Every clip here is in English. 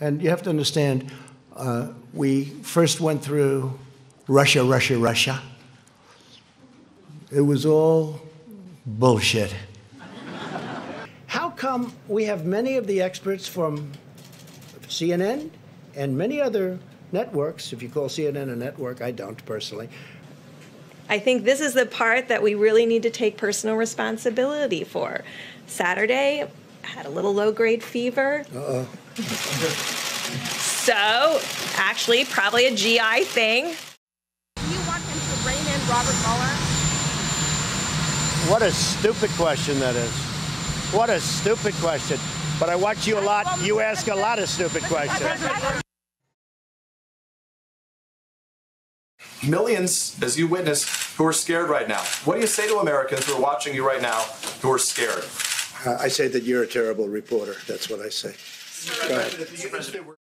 And you have to understand, uh, we first went through Russia, Russia, Russia. It was all bullshit. How come we have many of the experts from CNN and many other networks, if you call CNN a network, I don't personally, I think this is the part that we really need to take personal responsibility for. Saturday, had a little low grade fever. Uh-oh. so, actually, probably a GI thing. Do you want him to rein in Robert Mueller? What a stupid question that is. What a stupid question. But I watch you a lot. You ask a lot of stupid questions. millions, as you witness, who are scared right now. What do you say to Americans who are watching you right now who are scared? I say that you're a terrible reporter. That's what I say. Go ahead.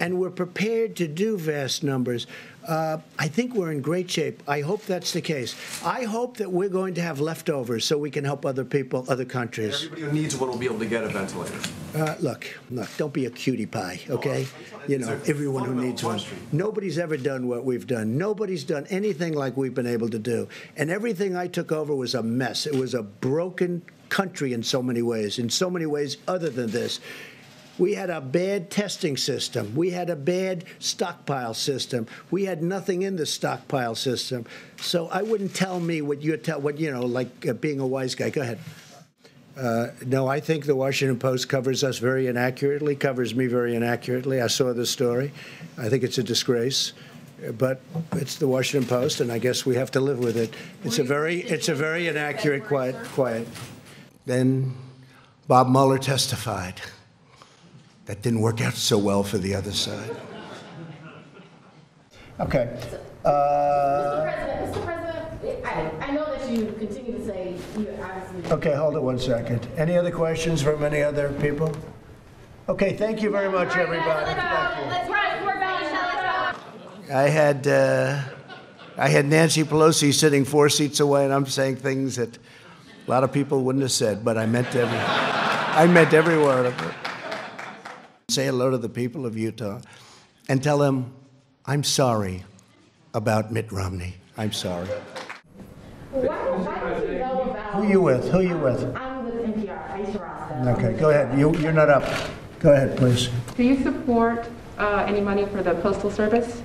And we're prepared to do vast numbers. Uh, I think we're in great shape. I hope that's the case. I hope that we're going to have leftovers so we can help other people, other countries. Everybody who needs one will be able to get a ventilator. Uh, look, look, don't be a cutie pie, okay? You know, everyone who needs one. Nobody's ever done what we've done. Nobody's done anything like we've been able to do. And everything I took over was a mess. It was a broken country in so many ways, in so many ways other than this. We had a bad testing system. We had a bad stockpile system. We had nothing in the stockpile system. So I wouldn't tell me what you tell what you know, like uh, being a wise guy. Go ahead. Uh, no, I think the Washington Post covers us very inaccurately, covers me very inaccurately. I saw the story. I think it's a disgrace, but it's the Washington Post, and I guess we have to live with it. It's a very, it's a very inaccurate, quiet, quiet. Then Bob Mueller testified. That didn't work out so well for the other side. Okay. Uh, Mr. President, Mr. President, I, I know that you continue to say you obviously. Okay, hold it one second. Any other questions from any other people? Okay, thank you very much, everybody. Let's run, we're I had uh, I had Nancy Pelosi sitting four seats away, and I'm saying things that a lot of people wouldn't have said, but I meant every I meant every word of it. Say hello to the people of Utah, and tell them I'm sorry about Mitt Romney. I'm sorry. Why, why you know about? Who you with? Who you with? I'm with NPR, Ayesha Rascoe. Okay, go ahead. You, you're not up. Go ahead, please. Do you support uh, any money for the Postal Service?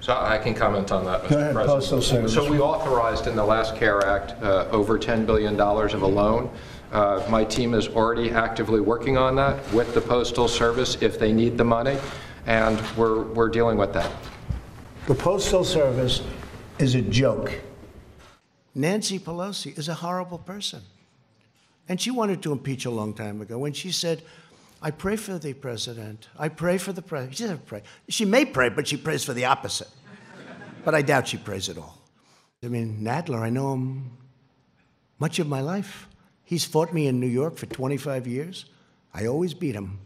So I can comment on that, Mr. Go ahead, President. Postal Service. So we authorized in the last CARE Act uh, over $10 billion of a loan. Uh, My team is already actively working on that with the Postal Service if they need the money, and we're, we're dealing with that. The Postal Service is a joke. Nancy Pelosi is a horrible person. And she wanted to impeach a long time ago when she said, I pray for the president. I pray for the president. She doesn't pray. She may pray, but she prays for the opposite. But I doubt she prays at all. I mean, Nadler, I know him much of my life. He's fought me in New York for 25 years. I always beat him.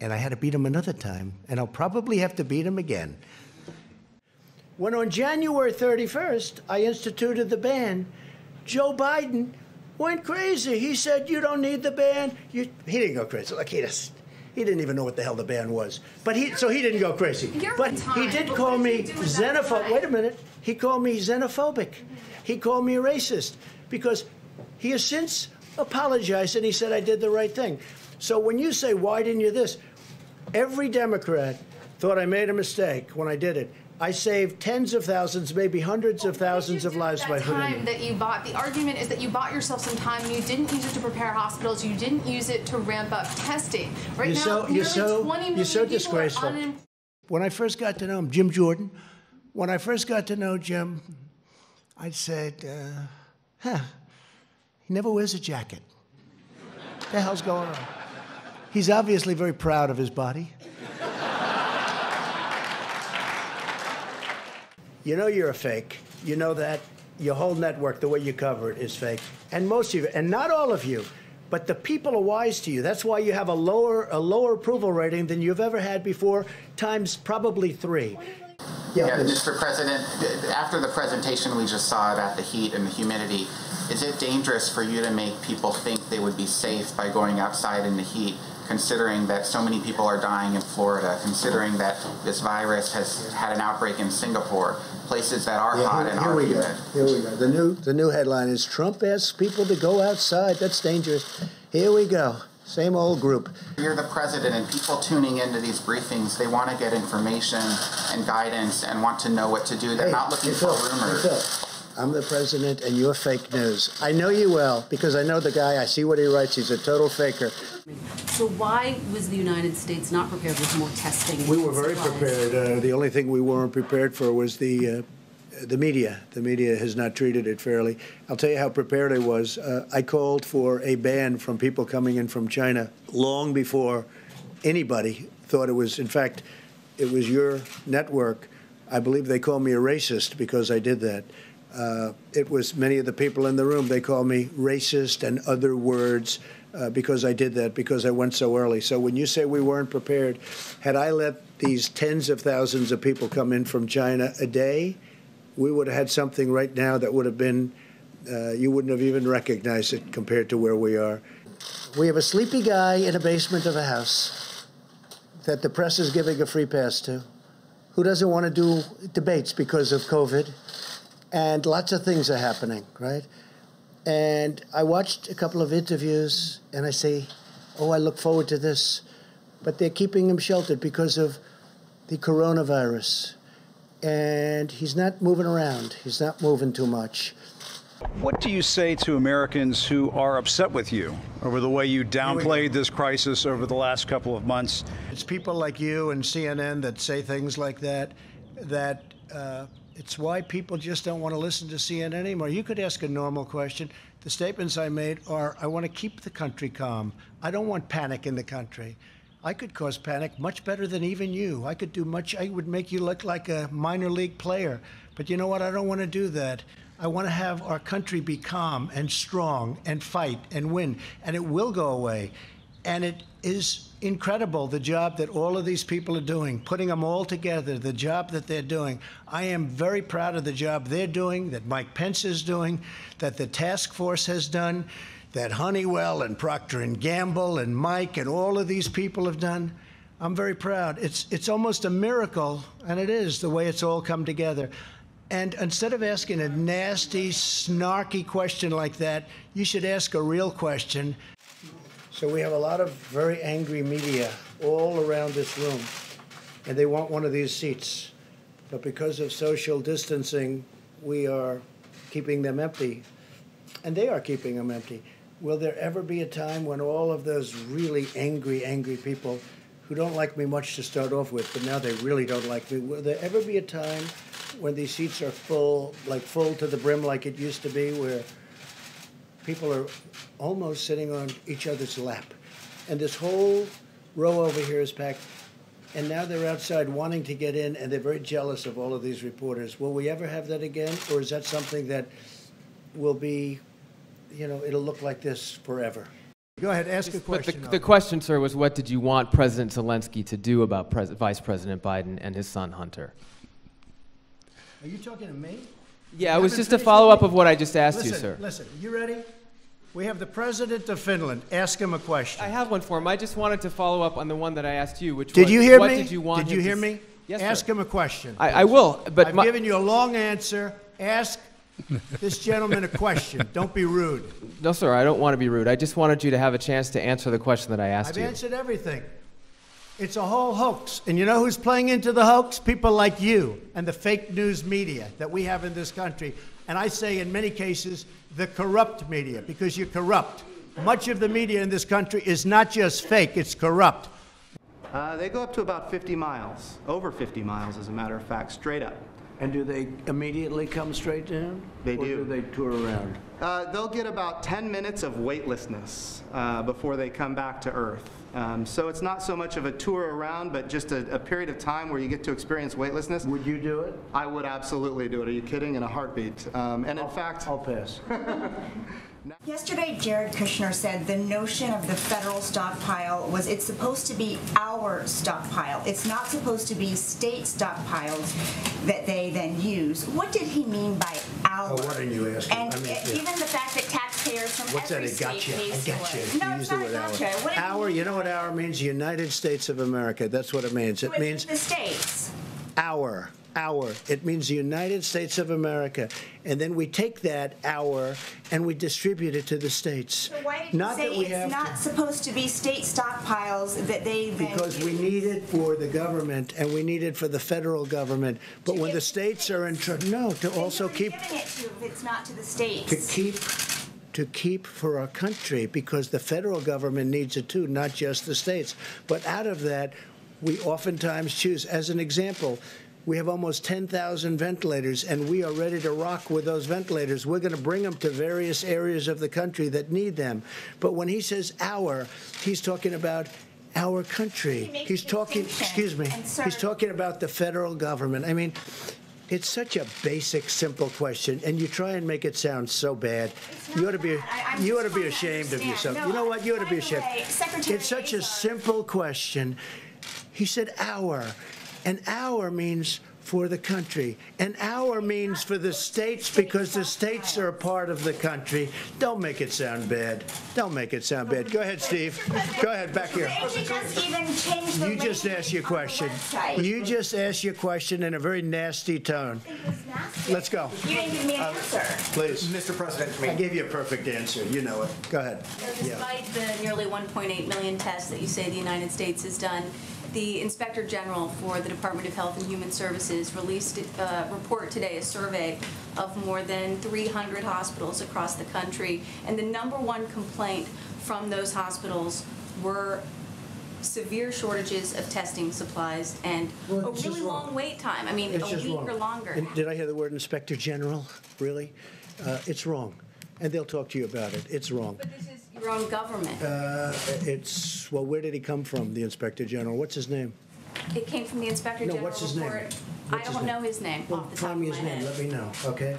And I had to beat him another time, and I'll probably have to beat him again. When on January 31st, I instituted the ban, Joe Biden went crazy. He said, You don't need the ban. You, he didn't go crazy. Like, he just. He didn't even know what the hell the ban was, but he so he didn't go crazy. You're but he did But call me did you do with xenophobic. Wait a minute. He called me xenophobic. He called me a racist because he has since apologized and he said I did the right thing. So when you say why didn't you this, every Democrat thought I made a mistake when I did it. I saved tens of thousands, maybe hundreds of thousands of lives by that time that you bought the argument is that you bought yourself some time you didn't use it to prepare hospitals you didn't use it to ramp up testing right You're now so- you're nearly so- 20 million you're so people disgraceful. are When I first got to know him, Jim Jordan, when I first got to know Jim, I said, uh, huh, he never wears a jacket. What the hell's going on? He's obviously very proud of his body. You know you're a fake. You know that. Your whole network, the way you cover it, is fake. And most of you, and not all of you, but the people are wise to you. That's why you have a lower a lower approval rating than you've ever had before, times probably three. Yeah, please. Mr. President, after the presentation we just saw about the heat and the humidity, Is it dangerous for you to make people think they would be safe by going outside in the heat, considering that so many people are dying in Florida, considering that this virus has had an outbreak in Singapore, places that are Yeah, hot here, and here are we go. Here we go. The new the new headline is Trump asks people to go outside. That's dangerous. Here we go. Same old group. You're the president, and people tuning into these briefings, they want to get information and guidance and want to know what to do. They're Hey, not looking for Phil, hey, rumors. I'm the president, and you're fake news. I know you well because I know the guy. I see what he writes. He's a total faker. So why was the United States not prepared with more testing? We were very supplies? prepared. Uh, the only thing we weren't prepared for was the uh, the media. The media has not treated it fairly. I'll tell you how prepared I was. Uh, I called for a ban from people coming in from China long before anybody thought it was. In fact, it was your network. I believe they called me a racist because I did that. Uh, it was many of the people in the room. They called me racist and other words uh, because I did that because I went so early. So when you say we weren't prepared, had I let these tens of thousands of people come in from China a day, we would have had something right now that would have been uh, you wouldn't have even recognized it compared to where we are. We have a sleepy guy in a basement of a house that the press is giving a free pass to, who doesn't want to do debates because of COVID, and lots of things are happening, right? And I watched a couple of interviews, and I say, "Oh, I look forward to this," but they're keeping him sheltered because of the coronavirus, and he's not moving around. He's not moving too much. What do you say to Americans who are upset with you over the way you downplayed this crisis over the last couple of months? It's people like you and CNN that say things like that. That uh, it's why people just don't want to listen to CNN anymore. You could ask a normal question. The statements I made are: I want to keep the country calm. I don't want panic in the country. I could cause panic much better than even you. I could do much. I would make you look like a minor league player. But you know what? I don't want to do that. I want to have our country be calm and strong and fight and win, and it will go away. And it is incredible the job that all of these people are doing, putting them all together, the job that they're doing. I am very proud of the job they're doing, that Mike Pence is doing, that the task force has done, that Honeywell and Procter and Gamble and Mike and all of these people have done. I'm very proud. It's it's almost a miracle, and it is the way it's all come together. And instead of asking a nasty, snarky question like that, you should ask a real question. So we have a lot of very angry media all around this room, and they want one of these seats. But because of social distancing, we are keeping them empty, and they are keeping them empty. Will there ever be a time when all of those really angry, angry people who don't like me much to start off with, but now they really don't like me, will there ever be a time when these seats are full, like full to the brim like it used to be, where people are almost sitting on each other's lap. And this whole row over here is packed. And now they're outside wanting to get in, and they're very jealous of all of these reporters. Will we ever have that again? Or is that something that will be, you know, it'll look like this forever? Go ahead, ask a But the, question. the question, sir, was what did you want President Zelensky to do about Pres- Vice President Biden and his son Hunter? Are you talking to me? Yeah, You it was just a follow up of what I just asked you, sir. Listen, you ready? We have the president of Finland. Ask him a question. I have one for him. I just wanted to follow up on the one that I asked you, which Did was you hear what me? did you want Did you hear me? Yes, Ask sir. him a question. I, I will, but I've my, given you a long answer. Ask this gentleman a question. Don't be rude. no, sir, I don't want to be rude. I just wanted you to have a chance to answer the question that I asked you. I've you. answered everything. It's a whole hoax. And you know who's playing into the hoax? People like you and the fake news media that we have in this country. And I say, in many cases, the corrupt media, because you're corrupt. Much of the media in this country is not just fake, it's corrupt. Uh, they go up to about 50 miles, over 50 miles, as a matter of fact, straight up. And do they immediately come straight down? They or do. do they tour around? Uh, they'll get about 10 minutes of weightlessness uh, before they come back to Earth. Um, so it's not so much of a tour around, but just a, a period of time where you get to experience weightlessness. Would you do it? I would absolutely do it. Are you kidding? In a heartbeat. Um, and in fact, I'll pass. Yesterday, Jared Kushner said the notion of the federal stockpile was it's supposed to be our stockpile. It's not supposed to be state stockpiles that they then use. What did he mean by our Oh, why don't you ask him? And I mean, yeah. even the fact that taxpayers from What's that? every It state got you. I got you. it. You No, it's the not word gotcha. Our, What do you Hour, mean you know what our means? United States of America. That's what it means. It means the states. hour, hour. It means the United States of America. And then we take that hour and we distribute it to the states. So why did Not you that say we it's have not to. supposed to be state stockpiles that they Because we need it for the government and we need it for the federal government. But when the states are in trouble, no, to also keep, giving it to if it's not to the states? to keep, to keep for our country because the federal government needs it too, not just the states. But out of that, we oftentimes choose, as an example, we have almost 10,000 ventilators, and we are ready to rock with those ventilators. We're going to bring them to various areas of the country that need them. But when he says our, he's talking about our country. He He's talking, excuse me, he's talking about the federal government. I mean, it's such a basic, simple question, and you try and make it sound so bad. You ought to be, I, you ought to be trying to ashamed of yourself. No, You know what? You ought to be ashamed. way, It's such a simple question. He said our. An hour means for the country. An hour means for the states because the states are a part of the country. Don't make it sound bad. Don't make it sound bad. Go ahead, Steve. Go ahead, back here. The HHS even changed the You just language asked your question. You just asked your question in a very nasty tone. It was nasty. Let's go. You didn't give me an uh, answer. Please. Mr. President, I gave you a perfect answer. You know it. Go ahead. Despite the nearly 1.8 million tests that you say the United States has done, the Inspector General for the Department of Health and Human Services released a report today, a survey of more than 300 hospitals across the country. And the number one complaint from those hospitals were severe shortages of testing supplies and Well, a really wrong. long wait time. I mean, It's a week wrong. or longer. And Did I hear the word Inspector General? Really? Uh, It's wrong. And they'll talk to you about it. It's wrong. But this is your own government. Uh, It's, well, where did he come from, the Inspector General? What's his name? It came from the Inspector No, General what's his name? What's I don't name? know his name Well, off the tell of me his name. head. Let me know, okay?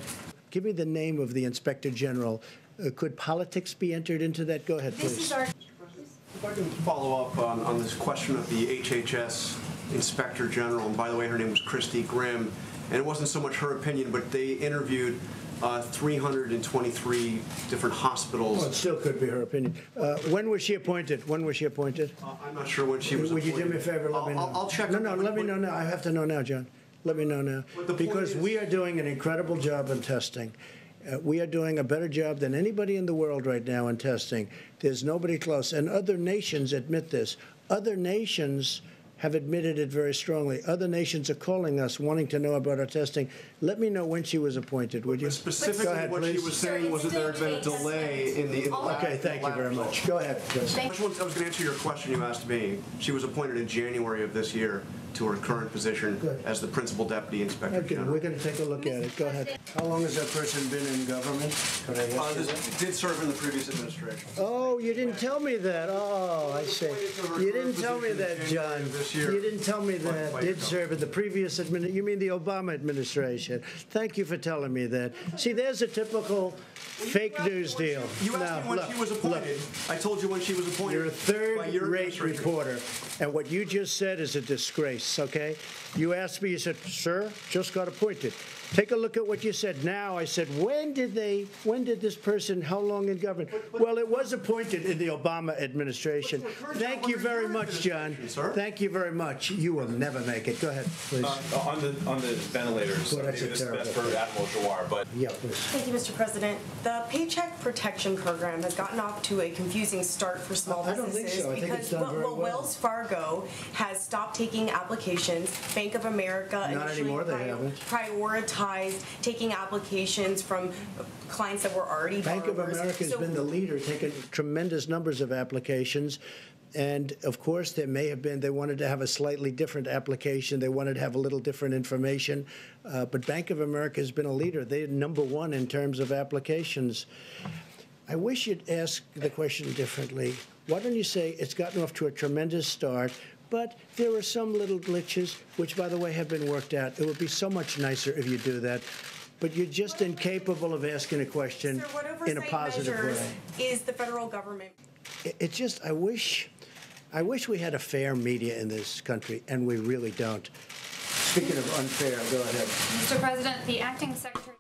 Give me the name of the Inspector General. Uh, Could politics be entered into that? Go ahead, This please. is our If I can follow up on, on this question of the HHS Inspector General, and by the way, her name was Christi Grimm, and it wasn't so much her opinion, but they interviewed uh, 323 different hospitals. Well, it still could be her opinion. Uh, When was she appointed? When was she appointed? Uh, I'm not sure when she was Would you do me a favor, let me I'll- know? I'll- I'll check. No, no, let me know now. I have to know now, John. Let me know now. But the point Because is- we are doing an incredible job in testing. Uh, We are doing a better job than anybody in the world right now in testing. There's nobody close. And other nations admit this. Other nations have admitted it very strongly. Other nations are calling us, wanting to know about our testing. Let me know when she was appointed, would you? Go Specifically, ahead, what she was saying was that there had been a delay in the. in the Okay, thank you very much. Go ahead, Chris. I just want- I was going to answer your question you asked me. She was appointed in January of this year to her current position Good. as the Principal Deputy Inspector Okay, General. we're going to take a look at it. Go ahead. How long has that person been in government? Could I Uh, ask you that? this did serve in the previous administration. Oh, you didn't tell me that. Oh, I see. You didn't tell me that, John. You didn't tell me that. Did serve in the previous admin, you mean the Obama administration. Thank you for telling me that. See, there's a typical fake news deal. You Now, me when look, she was look. I told you when she was appointed. You're a third-rate reporter, and what you just said is a disgrace, okay? You asked me, you said, sir, just got appointed. Take a look at what you said now. I said, when did they, when did this person, how long in government? Well, it was appointed in the Obama administration. Thank you very much, John. Thank you very much. You will never make it. Go ahead, please. Uh, on the on the ventilators, Well, that's maybe a this is best for Admiral Giroir, but Yeah, please. Thank you, Mr. President. The Paycheck Protection Program has gotten off to a confusing start for small I don't think businesses so. I think because it's done well, very well, well. Wells Fargo has stopped taking applications. Bank of America Not initially anymore, they haven't. prioritized taking applications from clients that were already Bank of. America has So- been the leader, taking tremendous numbers of applications. And of course, there may have been, they wanted to have a slightly different application. They wanted to have a little different information. Uh, but Bank of America has been a leader. They're number one in terms of applications. I wish you'd ask the question differently. Why don't you say it's gotten off to a tremendous start, but there are some little glitches, which, by the way, have been worked out. It would be so much nicer if you do that. But you're just incapable of asking a question Sir, in a positive way. is the federal government It, it just, I wish, I wish we had a fair media in this country, and we really don't. Speaking of unfair, go ahead. Mr. President, the acting secretary